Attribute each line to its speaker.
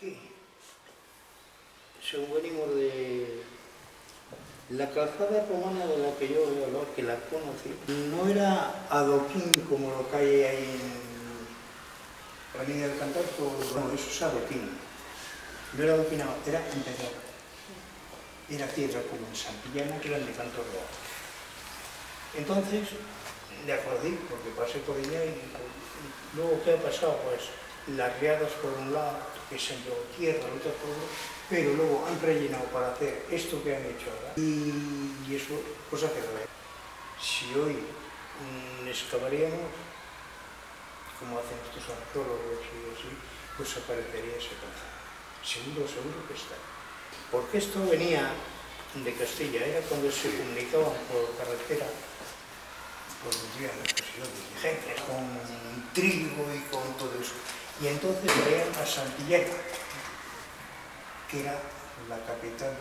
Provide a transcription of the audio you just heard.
Speaker 1: aquí, venimos de la calzada romana de la que yo veo que la conocí, no era adoquín como lo que hay ahí en Avenida del Cantar, no, eso es adoquín. No era adoquín, no, era empezar. Era piedra como en Santillana, que eran de canto real. Entonces, de acordé, porque pasé por ella y luego, ¿qué ha pasado? Pues las riadas por un lado, que se envió tierra, otro por otro, pero luego han rellenado para hacer esto que han hecho ahora. Y, y eso, pues hace ver. Si hoy mmm, excavaríamos, como hacen estos arqueólogos y así, pues aparecería ese caza. Seguro, seguro que está. Porque esto venía de Castilla, era cuando se comunicaban por carretera por digamos, pues, dirigentes, con trigo y con todo eso. Y entonces traían a Santillana, que era la capital.